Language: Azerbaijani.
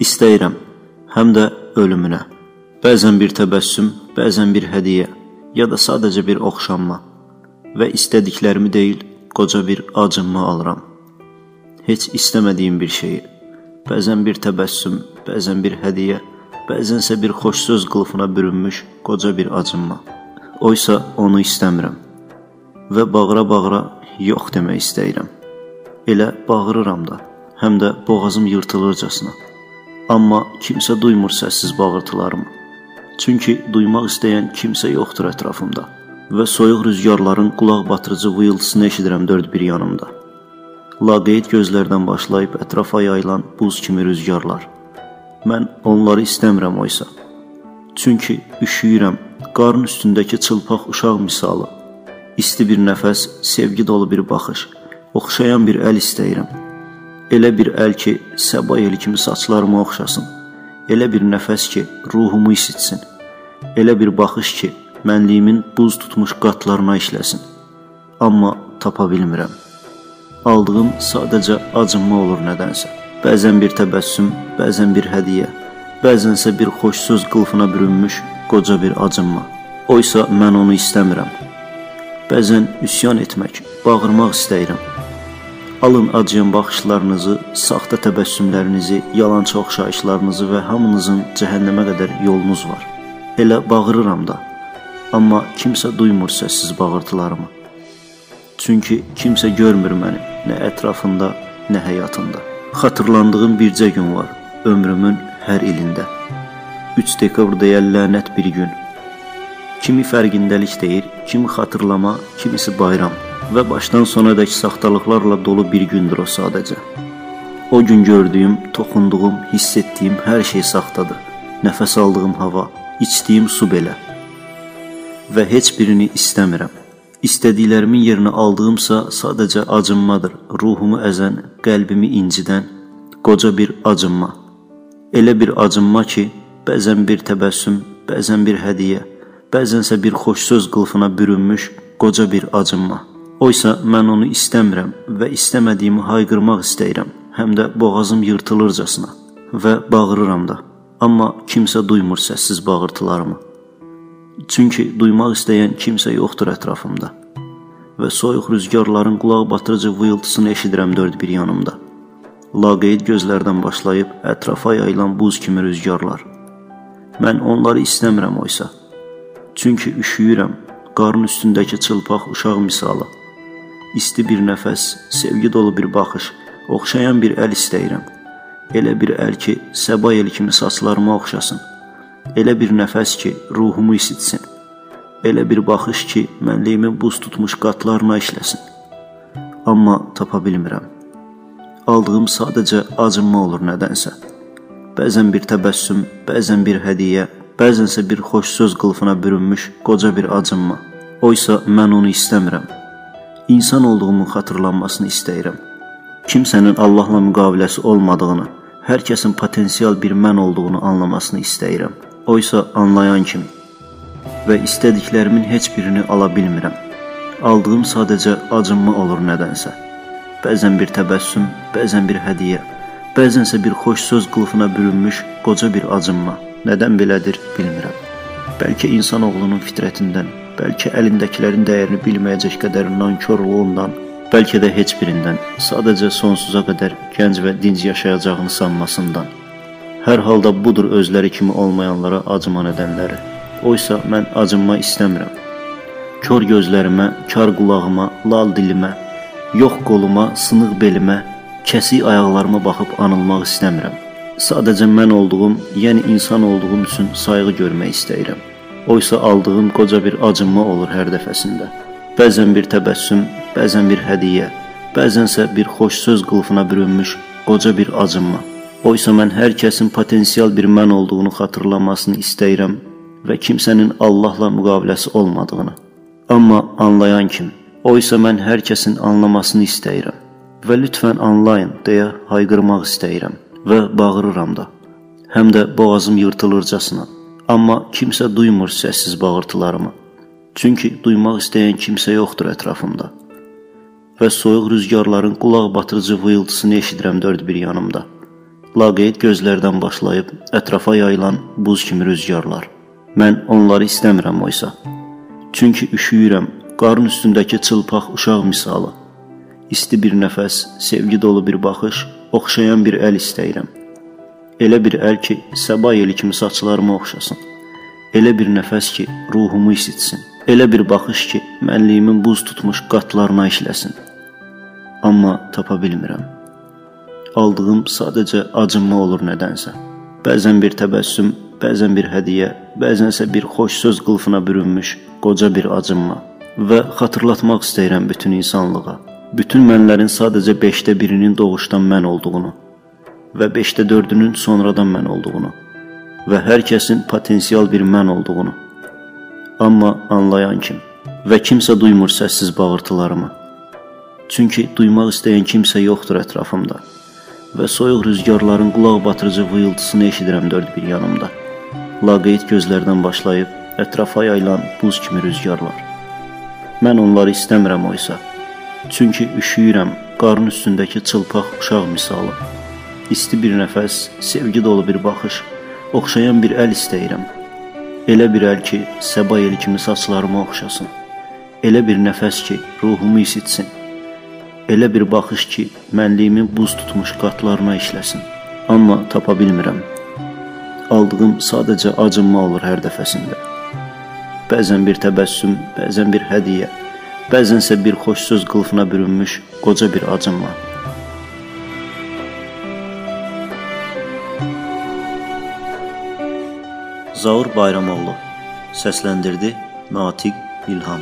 İstəyirəm, həm də ölümünə. Bəzən bir təbəssüm, bəzən bir hədiyyə, ya da sadəcə bir oxşanma və istədiklərimi deyil, qoca bir acınma alıram. Heç istəmədiyim bir şeyi, bəzən bir təbəssüm, bəzən bir hədiyyə, bəzənsə bir xoş söz qılıfına bürünmüş qoca bir acınma. Oysa onu istəmirəm və bağıra-bağıra yox demək istəyirəm. Elə bağırıram da, həm də boğazım yırtılırcasına. Amma kimsə duymur səssiz bağırtılarımı. Çünki duymaq istəyən kimsə yoxdur ətrafımda və soyuq rüzgarların qulaq batırıcı vıyıltısını eşidirəm dörd bir yanımda. Laqeyd gözlərdən başlayıb ətrafa yayılan buz kimi rüzgarlar. Mən onları istəmirəm oysa. Çünki üşüyürəm, qarın üstündəki çılpaq uşaq misalı. İsti bir nəfəs, sevgi dolu bir baxış, oxşayan bir əl istəyirəm. Elə bir əl ki, səba yeli kimi saçlarımı oxşasın. Elə bir nəfəs ki, ruhumu isitsin. Elə bir baxış ki, mənliyimin buz tutmuş qatlarına işləsin. Amma tapa bilmirəm. Aldığım sadəcə acınma olur nədənsə. Bəzən bir təbəssüm, bəzən bir hədiyyə, bəzənsə bir xoş söz qılfına bürünmüş qoca bir acınma. Oysa mən onu istəmirəm. Bəzən üsyan etmək, bağırmaq istəyirəm. Alın acıyan baxışlarınızı, saxta təbəssümlərinizi, yalançı oxşayışlarınızı və hamınızın cəhənnəmə qədər yolunuz var. Elə bağırıram da. Amma kimsə duymur səssiz bağırtılarımı. Çünki kimsə görmür məni, nə ətrafında, nə həyatında. Xatırlandığım bircə gün var ömrümün hər ilində. 3 dekabr deyən lənət bir gün. Kimi fərqindəlik deyir, kimi xatırlama, kimisi bayram və başdan sona dək saxtalıqlarla dolu bir gündür o sadəcə. O gün gördüyüm, toxunduğum, hiss etdiyim hər şey saxtadır. Nəfəs aldığım hava, içdiyim su belə. Və heç birini istəmirəm. İstədiklərimin yerinə aldığımsa sadəcə acınmadır. Ruhumu əzən, qəlbimi incidən qoca bir acınma. Elə bir acınma ki, bəzən bir təbəssüm, bəzən bir hədiyyə, bəzənsə bir xoş söz qılfına bürünmüş qoca bir acınma. Oysa mən onu istəmirəm və istəmədiyimi hayqırmaq istəyirəm, həm də boğazım yırtılırcasına və bağırıram da. Amma kimsə duymur səssiz bağırtılarımı. Çünki duymaq istəyən kimsə yoxdur ətrafımda. Və soyuq rüzgarların qulaq batırıcı vıyıltısını eşidirəm dörd bir yanımda. Laqeyd gözlərdən başlayıb ətrafa yayılan buz kimi rüzgarlar. Mən onları istəmirəm oysa. Çünki üşüyürəm, qarın üstündəki çılpaq uşaq misalı isti bir nəfəs, sevgi dolu bir baxış, oxşayan bir əl istəyirəm. Elə bir əl ki, səba el kimi saçlarıma oxşasın. Elə bir nəfəs ki, ruhumu isitsin. Elə bir baxış ki, mənliyimin buz tutmuş qatlarına işləsin. Amma tapa bilmirəm. Aldığım sadəcə acınma olur nədənsə. Bəzən bir təbəssüm, bəzən bir hədiyyə, bəzənsə bir xoş söz qılıfına bürünmüş qoca bir acınma. Oysa mən onu istəmirəm insan olduğumun xatırlanmasını istəyirəm. Kimsənin Allahla müqaviləsi olmadığını, hər kəsin potensial bir mən olduğunu anlamasını istəyirəm. Oysa anlayan kimi və istədiklərimin heç birini ala bilmirəm. Aldığım sadəcə acınma olur nədənsə. Bəzən bir təbəssüm, bəzən bir hədiyyə, bəzənsə bir xoş söz qılıfına bürünmüş qoca bir acınma. Nədən belədir bilmirəm. Bəlkə insanoğlunun fitrətindən, bəlkə əlindəkilərin dəyərini bilməyəcək qədər nankorluğundan, bəlkə də heç birindən, sadəcə sonsuza qədər gənc və dinc yaşayacağını sanmasından. Hər halda budur özləri kimi olmayanlara acıma nədənləri. Oysa mən acınma istəmirəm. Kör gözlərimə, kar qulağıma, lal dilimə, yox qoluma, sınıq belimə, kəsik ayaqlarıma baxıb anılmaq istəmirəm. Sadəcə mən olduğum, yəni insan olduğum üçün sayğı görmək istəyirəm. Oysa aldığım qoca bir acınma olur hər dəfəsində. Bəzən bir təbəssüm, bəzən bir hədiyyə, bəzənsə bir xoş söz qılıfına bürünmüş qoca bir acınma. Oysa mən hər kəsin potensial bir mən olduğunu xatırlamasını istəyirəm və kimsənin Allahla müqaviləsi olmadığını. Amma anlayan kim? Oysa mən hər kəsin anlamasını istəyirəm və lütfən anlayın deyə hayqırmaq istəyirəm və bağırıram da. Həm də boğazım yırtılırcasına. Amma kimsə duymur səssiz bağırtılarımı. Çünki duymaq istəyən kimsə yoxdur ətrafımda. Və soyuq rüzgarların qulaq batırıcı vıyıltısını eşidirəm dörd bir yanımda. Laqeyd gözlərdən başlayıb ətrafa yayılan buz kimi rüzgarlar. Mən onları istəmirəm oysa. Çünki üşüyürəm, qarın üstündəki çılpaq uşaq misalı. İsti bir nəfəs, sevgi dolu bir baxış, oxşayan bir əl istəyirəm. Elə bir əl ki, səba yeli kimi saçlarımı oxşasın. Elə bir nəfəs ki, ruhumu isitsin. Elə bir baxış ki, mənliyimin buz tutmuş qatlarına işləsin. Amma tapa bilmirəm. Aldığım sadəcə acınma olur nədənsə. Bəzən bir təbəssüm, bəzən bir hədiyyə, bəzənsə bir xoş söz qılfına bürünmüş qoca bir acınma və xatırlatmaq istəyirəm bütün insanlığa. Bütün mənlərin sadəcə 5də birinin doğuşdan mən olduğunu və 5də 4-ünün sonradan mən olduğunu və hər kəsin potensial bir mən olduğunu. Amma anlayan kim və kimsə duymur səssiz bağırtılarımı. Çünki duymaq istəyən kimsə yoxdur ətrafımda və soyuq rüzgarların qulaq batırıcı vıyıltısını eşidirəm dörd bir yanımda. Laqeyd gözlərdən başlayıb ətrafa yayılan buz kimi rüzgarlar. Mən onları istəmirəm oysa. Çünki üşüyürəm qarın üstündəki çılpaq uşaq misalı. İsti bir nəfəs, sevgi dolu bir baxış, oxşayan bir əl istəyirəm. Elə bir əl ki, səba eli kimi saçlarımı oxşasın. Elə bir nəfəs ki, ruhumu isitsin. Elə bir baxış ki, mənliyimin buz tutmuş qatlarına işləsin. Amma tapa bilmirəm. Aldığım sadəcə acınma olur hər dəfəsində. Bəzən bir təbəssüm, bəzən bir hədiyyə, bəzənsə bir xoş söz qılıfına bürünmüş qoca bir acınma. Zaur Bayramoğlu. Səsləndirdi Natiq İlham